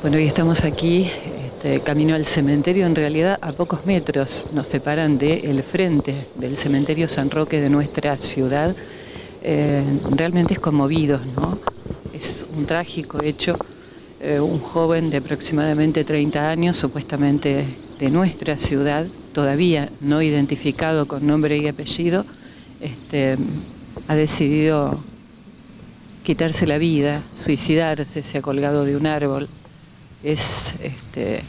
Bueno, hoy estamos aquí, este, camino al cementerio, en realidad a pocos metros nos separan del frente del cementerio San Roque de nuestra ciudad. Eh, realmente es conmovido, ¿no? Es un trágico hecho. Eh, un joven de aproximadamente 30 años, supuestamente de nuestra ciudad, todavía no identificado con nombre y apellido, este, ha decidido quitarse la vida, suicidarse, se ha colgado de un árbol. Es este,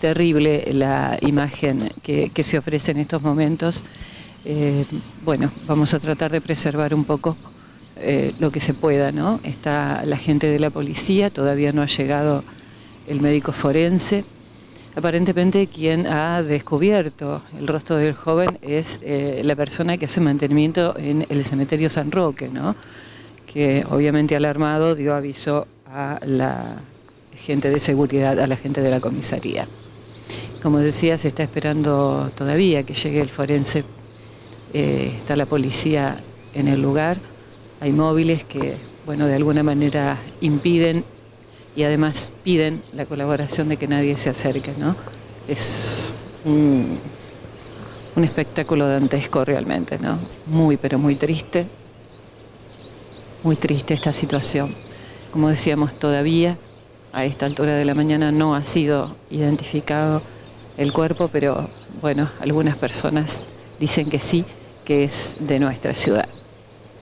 terrible la imagen que, se ofrece en estos momentos. Eh, bueno, vamos a tratar de preservar un poco eh, lo que se pueda, ¿no? Está la gente de la policía, todavía no ha llegado el médico forense. Aparentemente quien ha descubierto el rostro del joven es eh, la persona que hace mantenimiento en el cementerio San Roque, ¿no? que obviamente alarmado dio aviso a la gente de seguridad, a la gente de la comisaría. Como decía, se está esperando todavía que llegue el forense. Eh, está la policía en el lugar. Hay móviles que, bueno, de alguna manera impiden y además piden la colaboración de que nadie se acerque, ¿no? Es un, un espectáculo dantesco realmente, ¿no? Muy, pero muy triste. Muy triste esta situación. Como decíamos, todavía a esta altura de la mañana no ha sido identificado el cuerpo, pero bueno, algunas personas dicen que sí, que es de nuestra ciudad.